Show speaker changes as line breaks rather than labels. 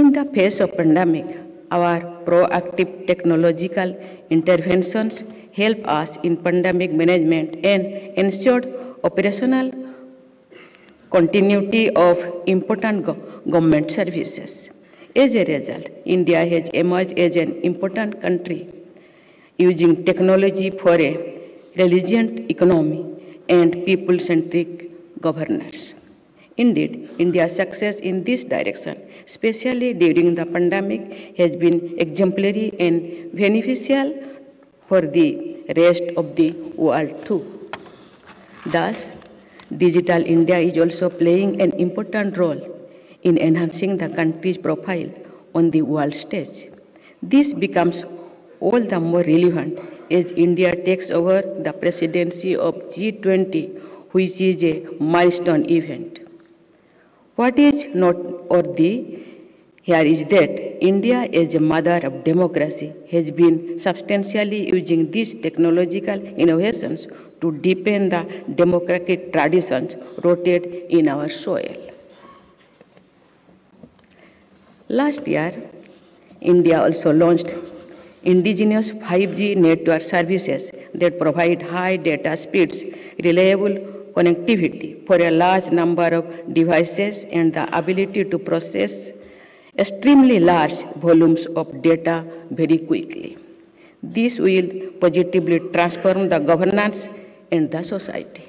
In the face of pandemic, our proactive technological interventions help us in pandemic management and ensured operational continuity of important go- government services. As a result, India has emerged as an important country using technology for a resilient economy and people centric governance. Indeed, India's success in this direction, especially during the pandemic, has been exemplary and beneficial for the rest of the world too. Thus, Digital India is also playing an important role in enhancing the country's profile on the world stage. This becomes all the more relevant as India takes over the presidency of G20, which is a milestone event. What is not noteworthy here is that India, as a mother of democracy, has been substantially using these technological innovations to deepen the democratic traditions rooted in our soil. Last year, India also launched indigenous 5G network services that provide high data speeds, reliable connectivity for a large number of devices, and the ability to process extremely large volumes of data very quickly. This will positively transform the governance and the society.